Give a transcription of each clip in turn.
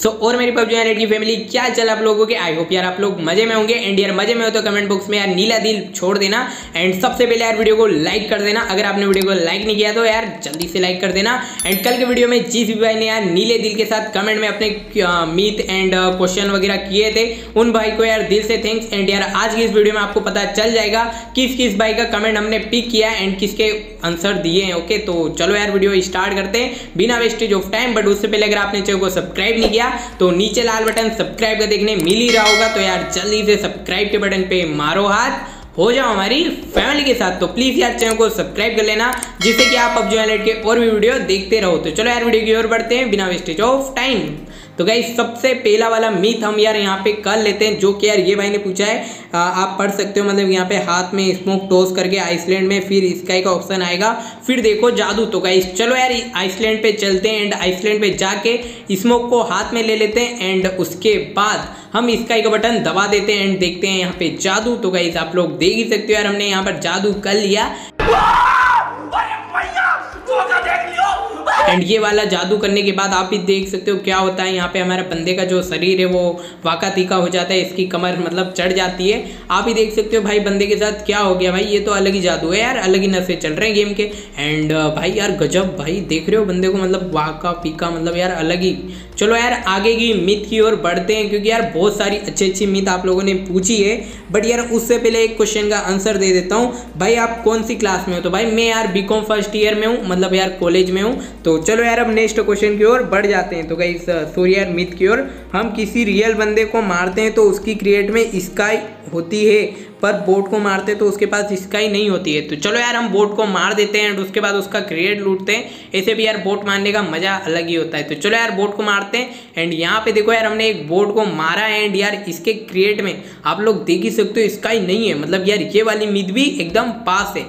सो so, और मेरी PUBG and की फैमिली क्या चल आप लोगों के? आई होप यार आप लोग मज़े में होंगे। एंड यार मज़े में हो तो कमेंट बॉक्स में यार नीला दिल छोड़ देना। एंड सबसे पहले यार वीडियो को लाइक कर देना। अगर आपने वीडियो को लाइक नहीं किया तो यार जल्दी से लाइक कर देना। एंड कल के वीडियो में जीसी भाई ने यार नीले दिल के साथ कमेंट में अपने मीत एंड क्वेश्चन वगैरह किए थे। उन भाई को यार दिल से थैंक्स एंड यार आज की इस वीडियो में आपको पता चल जाएगा किस किस भाई का कमेंट हमने पिक किया। एंड किसके आंसर दिए हैं ओके तो चलो यार वीडियो स्टार्ट करते हैं। बिना वेस्टेज ऑफ़ टाइम बट उससे पहले अगर आपने चैनल को सब्सक्राइब नहीं किया तो नीचे लाल बटन सब्सक्राइब का देखने मिल ही रहा होगा। तो यार, जल्दी से सब्सक्राइब के बटन पे मारो हाथ। हो जाओ हमारी फैमिली के साथ। तो प्लीज़ यार, चैनल को सब्सक्राइब कर लेना, जिससे कि आप पबजी वालेट के और भी वीडियो देखते रहो। तो चलो यार वीडियो की ओर बढ़ते हैं। बिना वेस्टेज ऑफ़ टाइम तो गाइस सबसे पहला वाला मीथ हम यार यहाँ पे कर लेते हैं जो कि यार ये भाई ने पूछा है आ, आप पढ़ सकते हो मतलब यहाँ पे हाथ में स्मोक टोस करके आइसलैंड में फिर स्काई का ऑप्शन आएगा। फिर देखो जादू तो गाइस चलो यार आइसलैंड पे चलते हैं एंड आइसलैंड पे जाके स्मोक को हाथ में ले लेते हैं एंड उसके बाद हम स्काई का बटन दबा देते हैं एंड देखते हैं यहाँ पे जादू। तो गाइस आप लोग देख ही सकते हो यार हमने यहाँ पर जादू कर लिया। एंड ये वाला जादू करने के बाद आप भी देख सकते हो क्या होता है। यहाँ पे हमारे बंदे का जो शरीर है, वो वाका तीका हो जाता है। इसकी कमर मतलब चढ़ जाती है। आप ही देख सकते हो भाई बंदे के साथ क्या हो गया भाई। ये तो अलग ही जादू है यार, अलग ही नशे चल रहे हैं गेम के। एंड भाई यार गजब भाई, देख रहे हो बंदे को मतलब वाका पीका मतलब यार अलग ही। चलो यार आगे की मिथ की ओर बढ़ते हैं, क्योंकि यार बहुत सारी अच्छी अच्छी मिथ आप लोगों ने पूछी है। बट यार उससे पहले एक क्वेश्चन का आंसर दे देता हूँ। भाई आप कौन सी क्लास में हो? तो भाई मैं यार बीकॉम फ़र्स्ट ईयर में हूँ मतलब यार कॉलेज में हूँ। तो चलो यार अब नेक्स्ट क्वेश्चन की ओर बढ़ जाते हैं। तो भाई सॉरी यार मिथ की ओर। हम किसी रियल बंदे को मारते हैं तो उसकी क्रिएट में स्काई होती है, पर बोट को मारते तो उसके पास स्काई नहीं होती है। तो चलो यार हम बोट को मार देते हैं एंड उसके बाद उसका क्रिएट लूटते हैं। ऐसे भी यार बोट मारने का मज़ा अलग ही होता है। तो चलो यार बोट को मारते हैं एंड यहाँ पे देखो यार हमने एक बोट को मारा है एंड यार इसके क्रिएट में। आप लोग देख ही सकते हो स्काई नहीं है। मतलब यार ये वाली मिद भी एकदम पास है।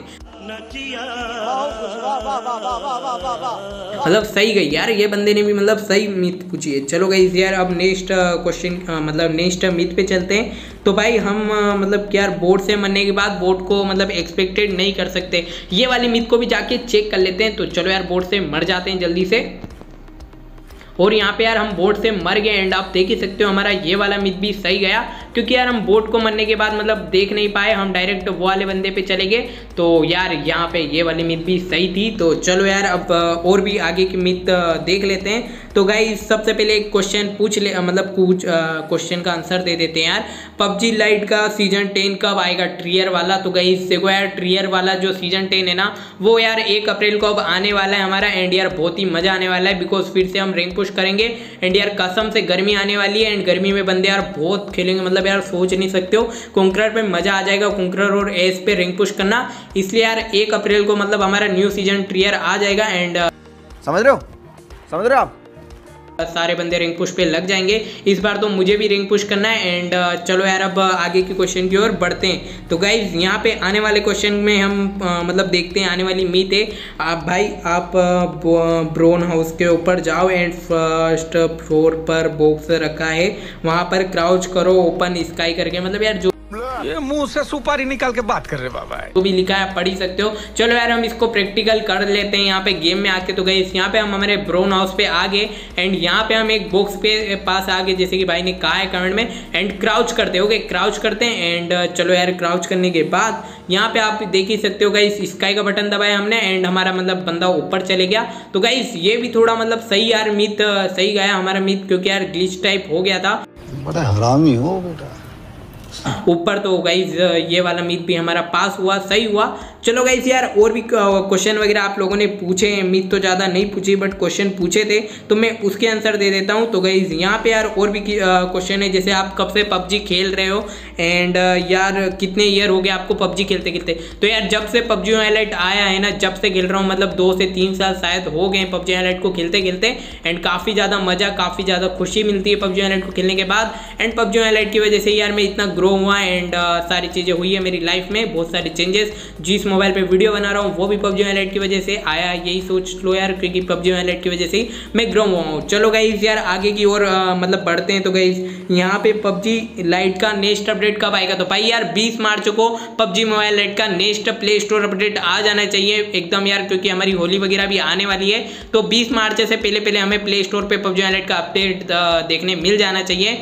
मतलब सही गई यार, ये बंदे ने भी मतलब सही मिथ पूछी है। चलो गई यार, अब नेक्स्ट क्वेश्चन मतलब नेक्स्ट मिथ पे चलते हैं। तो भाई हम मतलब क्या यार बोर्ड से मरने के बाद बोर्ड को मतलब एक्सपेक्टेड नहीं कर सकते। ये वाली मिथ को भी जाके चेक कर लेते हैं। तो चलो यार बोर्ड से मर जाते हैं जल्दी से। और यहाँ पे यार हम बोर्ड से मर गए एंड आप देख ही सकते हो, हमारा ये वाला मिथ भी सही गया। क्योंकि यार हम बोट को मरने के बाद मतलब देख नहीं पाए, हम डायरेक्ट वो वाले बंदे पे चले गए। तो यार यहाँ पे ये वाली मित भी सही थी। तो चलो यार, अब और भी आगे की मिथ देख लेते हैं। तो गाई सबसे पहले एक क्वेश्चन पूछ ले मतलब पूछ क्वेश्चन का आंसर दे देते हैं यार। पबजी लाइट का सीज़न टेन कब आएगा? ट्रियर वाला तो गई देखो यार ट्रियर वाला जो सीज़न टेन है ना, वो यार एक अप्रैल को अब आने वाला है हमारा। एंड यार बहुत ही मज़ा आने वाला है बिकॉज़ फिर से हम रैंक पुश करेंगे। एंड यार कसम से गर्मी आने वाली है एंड गर्मी में बंदे यार बहुत खेलेंगे। मतलब यार सोच नहीं सकते हो। कुंकरर पे मज़ा आ जाएगा। कुंकरर और एस पे रिंग पुश करना। इसलिए यार एक अप्रैल को मतलब हमारा न्यू सीज़न ट्रियर आ जाएगा एंड समझ रहे हो? समझ रहे हो आप? सारे बंदे रिंग पुश पे लग जाएँगे। इस बार तो मुझे भी रिंग पुश करना है एंड uh, चलो यार अब आगे के क्वेश्चन की ओर बढ़ते हैं। तो गाइज़ यहाँ पे आने वाले क्वेश्चन में हम आ, uh, मतलब देखते हैं आने वाली मीत है। आप भाई आप ब्रोन uh, हाउस के ऊपर जाओ एंड फ़र्स्ट फ्लोर पर बॉक्स रखा है। वहाँ पर क्राउच करो ओपन स्काई करके। मतलब यार जो ये मुँह से सुपारी निकाल के बात कर रहे बाबा तो भी लिखा है पढ़ ही सकते हो। चलो यार हम इसको प्रैक्टिकल कर लेते हैं। यहाँ पे गेम में आके तो गए। यहाँ पे हम हमारे ब्राउन हाउस पे आ गए एंड यहाँ पे हम एक बॉक्स पे पास आ गए जैसे कि भाई ने कहा है कमेंट में एंड क्राउच करते हो। क्राउच करते हैं एंड चलो यार क्राउच करने के बाद यहाँ पे आप देख ही सकते हो गाइस स्काई का बटन दबाया हमने एंड हमारा मतलब बंदा ऊपर चले गया। तो गाइस ये भी थोड़ा मतलब सही यार मित सही गया हमारा मित क्योंकि यार ग्लिच टाइप हो गया था। बड़ा हरामी हो बेटा। ऊपर तो गई ये वाला मीत भी हमारा पास हुआ सही हुआ। चलो गाइज़ यार, और भी क्वेश्चन वगैरह आप लोगों ने पूछे मीत तो ज़्यादा नहीं पूछी बट क्वेश्चन पूछे थे तो मैं उसके आंसर दे देता हूँ। तो गाइज़ यहाँ पे यार और भी क्वेश्चन है, जैसे आप कब से पबजी खेल रहे हो एंड यार कितने ईयर हो गए आपको पबजी खेलते खेलते? तो यार, जब से पबजी हाईलाइट आया है ना, जब से खेल रहा हूँ मतलब दो से तीन साल शायद हो गए पबजी हाईलाइट को खेलते खेलते एंड काफ़ी ज़्यादा मज़ा, काफ़ी ज़्यादा खुशी मिलती है पबजी हाईलाइट को खेलने के बाद। एंड पबजी हाईलाइट की वजह से यार मैं इतना ग्रो हुआ एंड सारी चीज़ें हुई है मेरी लाइफ में, बहुत सारे चेंजेस जिस मोबाइल पे वीडियो बना रहा हूँ, वो भी पबजी लाइट की वजह से आया, यही सोच लो यार, क्योंकि पबजी लाइट की वजह से मैं ग्रो हुआ हूँ। चलो गाइज़ यार, आगे की ओर मतलब बढ़ते हैं तो गाइज़ यहाँ पे पबजी लाइट का नेक्स्ट अपडेट कब आएगा? तो भाई यार, बीस मार्च को पबजी मोबाइल लाइट का नेक्स्ट प्ले स्टोर अपडेट आ जाना चाहिए एकदम यार, क्योंकि हमारी होली वगैरह भी आने वाली है। तो बीस मार्च से पहले पहले हमें प्ले स्टोर पर पबजी लाइट का अपडेट देखने मिल जाना चाहिए।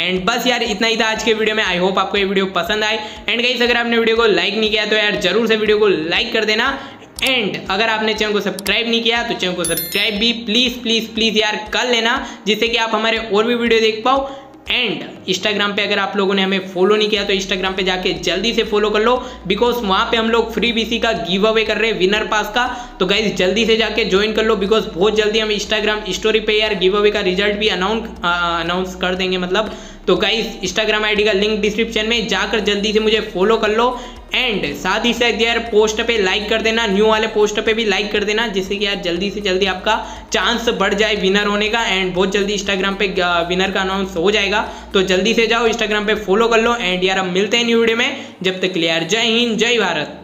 एंड बस यार, इतना ही था आज के वीडियो में। आई होप आपको ये वीडियो पसंद आए। एंड गाइस अगर आपने वीडियो को लाइक नहीं किया तो यार ज़रूर से वीडियो को लाइक कर देना। एंड अगर आपने चैनल को सब्सक्राइब नहीं किया तो चैनल को सब्सक्राइब भी। प्लीज़ प्लीज़ प्लीज़ यार कर लेना, जिससे कि आप हमारे और भी वीडियो देख पाओ। एंड इंस्टाग्राम पे अगर आप लोगों ने हमें फॉलो नहीं किया तो इंस्टाग्राम पे जाके जल्दी से फॉलो कर लो बिकॉज़ वहाँ पे हम लोग फ्री बीसी का गिव अवे कर रहे हैं विनर पास का। तो गाइज़ जल्दी से जाके ज्वाइन कर लो बिकॉज़ बहुत जल्दी हम इंस्टाग्राम स्टोरी पे यार गिव अवे का रिज़ल्ट भी अनाउंस अनाउंस कर देंगे मतलब। तो गाइज़ इंस्टाग्राम आईडी का लिंक डिस्क्रिप्शन में, जाकर जल्दी से मुझे फॉलो कर लो। एंड साथ ही साथ यार पोस्ट पे लाइक कर देना न्यू वाले पोस्ट पे भी लाइक कर देना, जिससे कि यार जल्दी से जल्दी आपका चांस बढ़ जाए विनर होने का एंड बहुत जल्दी इंस्टाग्राम पे विनर का अनाउंस हो जाएगा। तो जल्दी से जाओ इंस्टाग्राम पे फॉलो कर लो एंड यार हम मिलते हैं न्यू वीडियो में। जब तक यार जय हिंद, जय भारत।